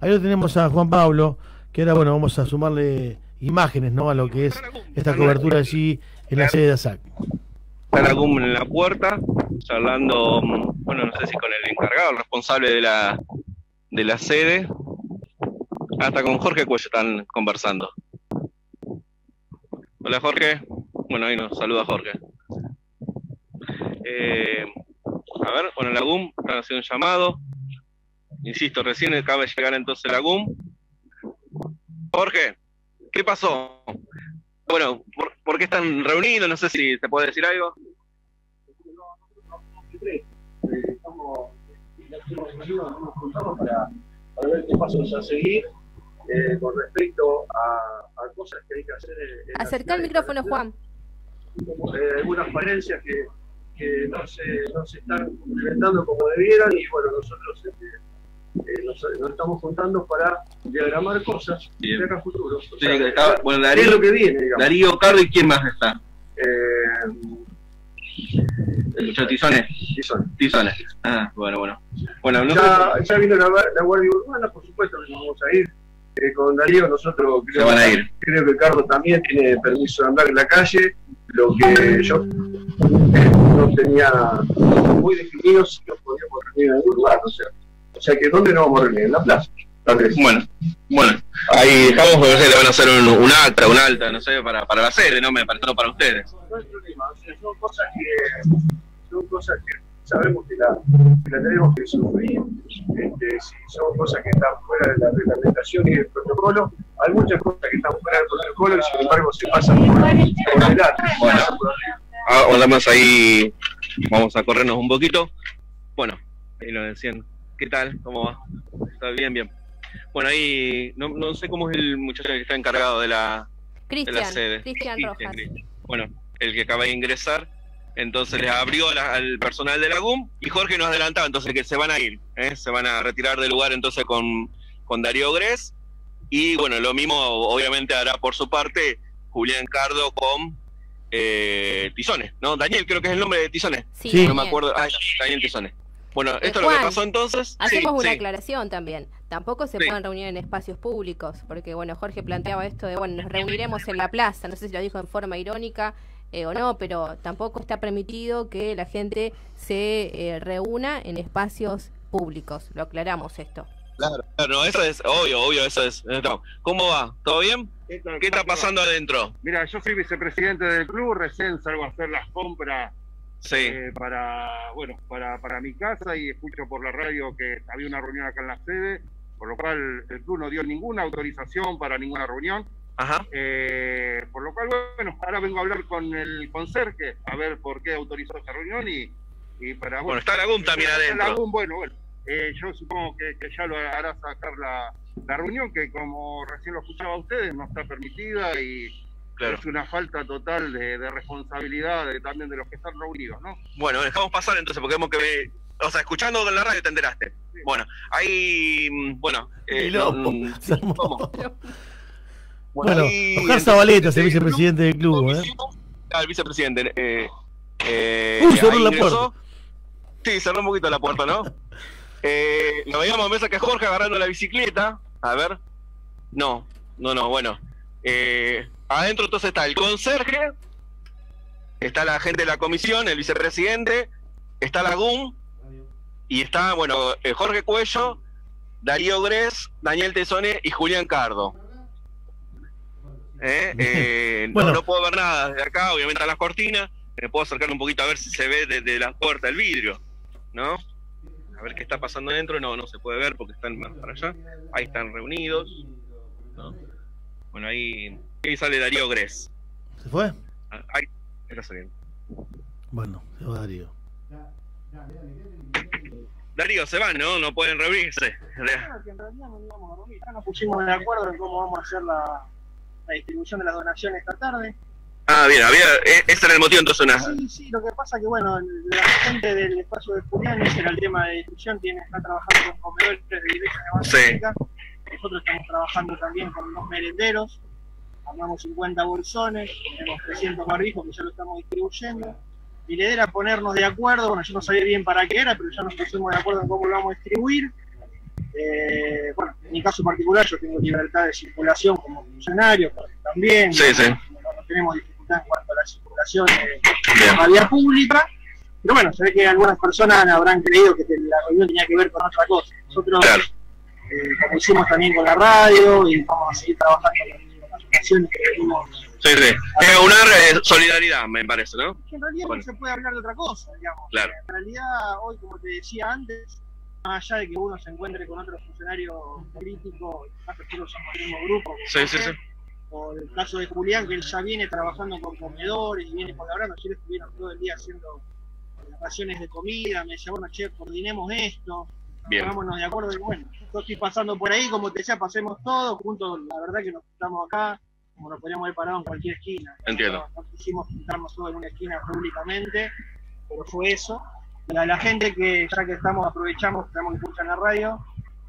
Ahí lo tenemos a Juan Pablo, que ahora, bueno, vamos a sumarle imágenes, ¿no? A lo que es esta cobertura allí en la sede de ASAC. Está la en la puerta, charlando, bueno, no sé si con el encargado, el responsable de la, de la sede. Hasta con Jorge Cuello están conversando. Hola Jorge. Bueno, ahí nos saluda Jorge. Eh, a ver, bueno, la GUM están haciendo un llamado. Insisto, recién acaba de llegar entonces la GUM. Jorge, ¿qué pasó? Bueno, ¿por, qué están reunidos? No sé si te puede decir algo. Estamos, nos juntamos para, para ver qué pasos a seguir eh, con respecto a, a, cosas que hay que hacer. En Acerca el micrófono, Juan. Eh, algunas falencias que, que no, se, no se están implementando como debieran y bueno, nosotros este, eh, nos, estamos juntando para diagramar cosas de acá a futuro. sí, está, bueno, Darío, lo que viene, digamos. Darío Carlos y quién más está. Eh, el muchacho Tizones. Tizones. Ah, bueno, bueno. bueno no ya, ya vino la, la, Guardia Urbana, por supuesto que nos vamos a ir. Eh, con Darío nosotros creo, van a ir. creo que Carlos también tiene permiso de andar en la calle, lo que yo eh, no tenía muy definido si nos podíamos reunir en algún lugar, o sea, o sea que ¿dónde nos vamos a reunir? En la plaza. Bueno, bueno, ahí dejamos porque le van a hacer un, un, acta, un alta, no sé, para, para la sede, no me parece para ustedes. No hay problema, o sea, son cosas que son cosas que sabemos que la, que la tenemos que sufrir, este, si son cosas que están fuera de la reglamentación y del protocolo, hay muchas cosas que están fuera del protocolo y sin embargo se pasan por, por delante. Bueno, ahora más ahí vamos a corrernos un poquito. Bueno, ahí lo decían. ¿Qué tal? ¿Cómo va? ¿Está bien? Bien. Bueno, ahí no, no sé cómo es el muchacho que está encargado de la, de la sede. Cristian Rojas. Bueno, el que acaba de ingresar entonces les abrió al personal de la GUM y Jorge nos adelantaba, entonces que se van a ir, ¿eh? se van a retirar del lugar entonces con, con Darío Gres y bueno, lo mismo obviamente hará por su parte Julián Cardo con eh, Tizones, ¿no? Daniel creo que es el nombre de Tizones, sí, no me acuerdo, ah, Daniel Tizones. Bueno, eh, esto es lo que pasó entonces. Hacemos una aclaración también. Tampoco se pueden reunir en espacios públicos, porque bueno, Jorge planteaba esto de, bueno, nos reuniremos en la plaza, no sé si lo dijo en forma irónica, eh, o no, pero tampoco está permitido que la gente se eh, reúna en espacios públicos. Lo aclaramos esto. Claro, claro, eso es obvio, obvio, eso es. ¿Cómo va? ¿Todo bien? ¿Qué, está pasando adentro? Mira, yo soy vicepresidente del club, recién salgo a hacer las compras eh, para, bueno, para, para mi casa y escucho por la radio que había una reunión acá en la sede, por lo cual el club no dio ninguna autorización para ninguna reunión. Ajá. Eh, por lo cual, bueno, ahora vengo a hablar con el conserje a ver por qué autorizó esta reunión y, y para... Bueno, está Lagún también adentro. Lagún, bueno, bueno. Eh, yo supongo que, que, ya lo hará sacar la, la, reunión, que como recién lo escuchaba a ustedes, no está permitida y es una falta total de, de responsabilidad de, también de los que están reunidos, ¿no? Bueno, dejamos pasar entonces, porque vemos que... O sea, escuchando en la radio te enteraste. Bueno, ahí... Mm, bueno... Eh, no, mm, bueno, Oscar Zabaleta es el vicepresidente del club, ¿eh? Ah, el vicepresidente. Eh, eh, Uy, cerró la puerta. Sí, cerró un poquito la puerta, ¿no? eh, lo veíamos a mesa que Jorge agarrando la bicicleta. A ver. No, no, no, bueno. Eh, adentro entonces está el conserje, está la gente de la comisión, el vicepresidente, está la GUM, y está, bueno, eh, Jorge Cuello, Darío Gres, Daniel Tesone y Julián Cardo. ¿eh? Eh, no, puedo ver nada desde acá, obviamente a las cortinas, me puedo acercar un poquito a ver si se ve desde la puerta el vidrio, ¿no? A ver qué está pasando adentro, no, no se puede ver porque están más para allá, ahí están reunidos, Bueno, ahí, ahí sale Darío Gres. ¿Se fue? Ah, ahí está saliendo. Bueno, se va Darío. Darío, se va, ¿no? No pueden reunirse. Claro, que en realidad no íbamos a reunir. Ya nos pusimos de acuerdo en cómo vamos a hacer la, la distribución de las donaciones esta tarde. Ah, bien, había, e, ese era el motivo entonces. Una... Sí, sí, lo que pasa que, bueno, la gente del espacio de Julián, ese era el tema de distribución, tiene, está trabajando con comedores de iglesia evangélica. Sí. Nosotros estamos trabajando también con los merenderos. Armamos 50 bolsones, tenemos 300 barbijos que ya lo estamos distribuyendo. Y la idea era ponernos de acuerdo, bueno, yo no sabía bien para qué era, pero ya nos pusimos de acuerdo en cómo lo vamos a distribuir. Eh, bueno, mi caso particular yo tengo libertad de circulación como funcionario, también. Sí, sí. No, tenemos dificultad en cuanto a la circulación de, la vía pública. Pero bueno, se ve que algunas personas habrán creído que la reunión tenía que ver con otra cosa. Nosotros, eh, como hicimos también con la radio, y vamos a seguir trabajando con que venimos Sí, sí. Es una solidaridad, me parece, ¿no? en realidad no se puede hablar de otra cosa, digamos. Claro. En realidad, hoy, como te decía antes, más allá de que uno se encuentre con otro funcionario político, más que somos el mismo grupo. Sí, sí, sí. O el caso de Julián, que él ya viene trabajando con comedores y viene colaborando. Ayer estuvieron todo el día haciendo raciones de comida. Me decía, bueno, che, coordinemos esto. Bien. Pongámonos de acuerdo. Y bueno, yo estoy pasando por ahí, como te decía, pasemos todos juntos. La verdad que nos estamos acá como nos podríamos haber parado en cualquier esquina. Entiendo. No, quisimos juntarnos todos en una esquina públicamente, pero fue eso. La, la gente que ya que estamos, aprovechamos, tenemos que escuchar la radio,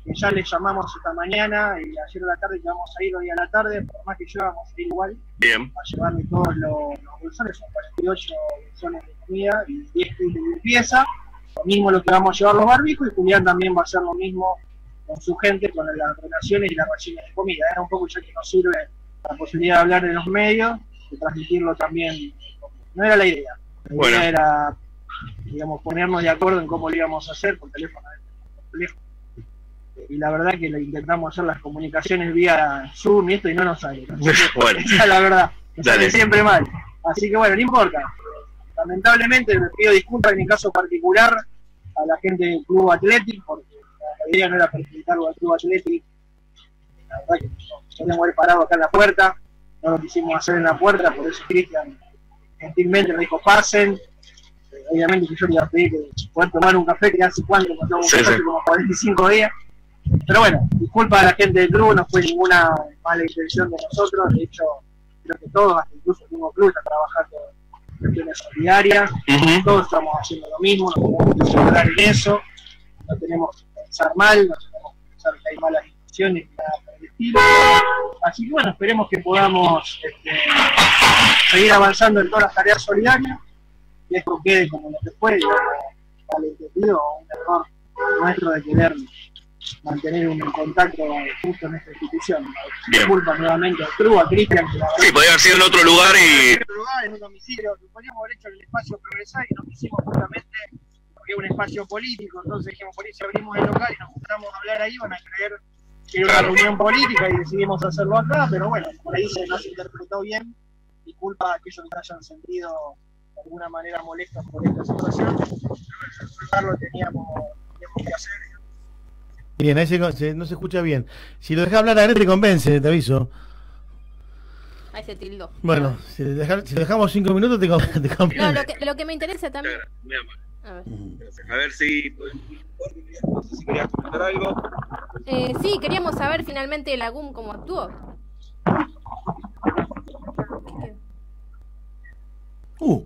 que ya les llamamos esta mañana y ayer a la tarde que vamos a ir hoy a la tarde, por más que yo vamos a ir igual. Bien. A llevarme todos los, los bolsones, son 48 bolsones de comida y 10 kits de limpieza. Lo mismo lo que vamos a llevar los barbijos y Julián también va a hacer lo mismo con su gente, con las relaciones y las raciones de comida. Era un poco ya que nos sirve la posibilidad de hablar de los medios, de transmitirlo también. No era la idea. La idea era, digamos, ponernos de acuerdo en cómo lo íbamos a hacer por teléfono. Y la verdad que le intentamos hacer las comunicaciones vía Zoom y esto y no nos sale. bueno. Esa es la verdad. Nos sale siempre mal. Así que bueno, no importa. Lamentablemente me pido disculpas en mi caso particular a la gente del Club Atlético, porque la idea no era perjudicarlo al Club Atlético la verdad que podíamos haber parado acá en la puerta, no lo quisimos hacer en la puerta, por eso Cristian gentilmente nos dijo pasen. Eh, obviamente que yo le iba a pedir que poder tomar un café, que hace cuánto, sí, como 45 días. Pero bueno, disculpa a la gente del club, no fue ninguna mala intención de nosotros, de hecho, creo que todos, hasta incluso el mismo club, está trabajando en cuestiones solidarias, todos estamos haciendo lo mismo, no tenemos que hablar en eso, no tenemos que pensar mal, no tenemos que pensar que hay malas intenciones, nada Así que bueno, esperemos que podamos este, seguir avanzando en todas las tareas solidarias y esto quede como lo que fue, malentendido o un error nuestro de querer mantener un contacto justo en esta institución. Disculpa nuevamente a Cruz, a Cristian. Sí, podría haber sido en otro lugar y. En otro lugar, en un domicilio, podríamos haber hecho en el espacio progresar y nos quisimos justamente porque es un espacio político, entonces dijimos, por eso abrimos el local y nos juntamos a hablar ahí, van a creer era una reunión política y decidimos hacerlo acá, pero bueno, por ahí se nos interpretó bien. Disculpa a aquellos que hayan sentido de alguna manera molestos por esta situación. Pero lo teníamos, teníamos que hacer. Bien, ahí se, no se escucha bien. Si lo dejas hablar a te convence, te aviso. Ahí se tildó. Bueno, si, si dejamos cinco minutos te, te convence. No, lo que, lo que me interesa también. A ver. A ver si. No sé si querías comentar algo. Eh, sí, queríamos saber finalmente la GUM cómo actuó. Uh.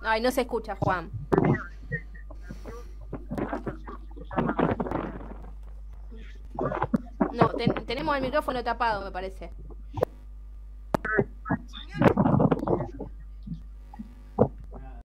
Ay, no se escucha, Juan. No, tenemos el micrófono tapado, me parece.